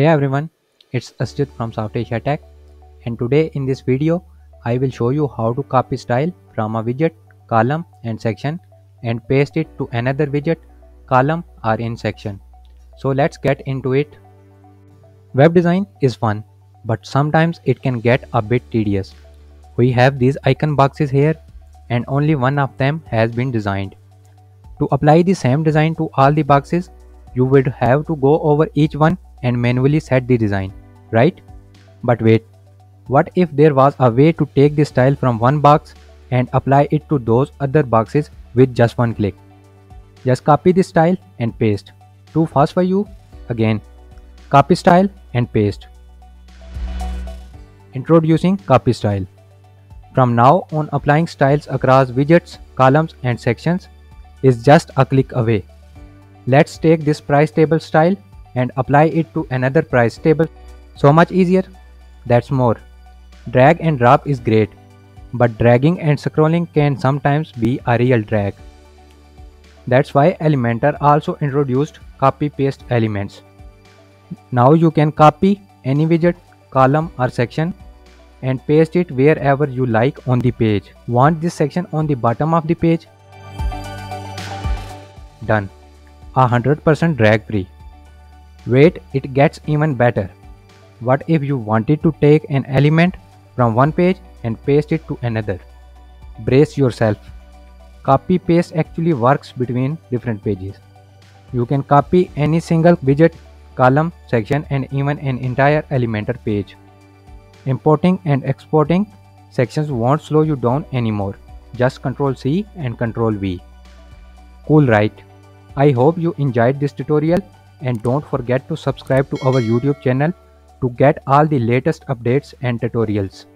Hey everyone, it's Asjit from SoftAsia Tech and today in this video I will show you how to copy style from a widget, column and section and paste it to another widget, column or in section. So let's get into it. Web design is fun but sometimes it can get a bit tedious. We have these icon boxes here and only one of them has been designed. To apply the same design to all the boxes, you would have to go over each one and manually set the design, right? But wait, what if there was a way to take the style from one box and apply it to those other boxes with just one click? Just copy the style and paste. Too fast for you? Again, copy style and paste. Introducing copy style. From now on applying styles across widgets, columns and sections is just a click away. Let's take this price table style and apply it to another price table. So much easier. That's more. Drag and drop is great, but dragging and scrolling can sometimes be a real drag. That's why Elementor also introduced copy paste elements. Now you can copy any widget, column or section and paste it wherever you like on the page. Want this section on the bottom of the page? Done. 100% drag free. Wait, it gets even better. What if you wanted to take an element from one page and paste it to another? Brace yourself. Copy paste actually works between different pages. You can copy any single widget, column, section and even an entire Elementor page. Importing and exporting sections won't slow you down anymore. Just Ctrl C and Ctrl V. Cool right? I hope you enjoyed this tutorial and don't forget to subscribe to our YouTube channel to get all the latest updates and tutorials.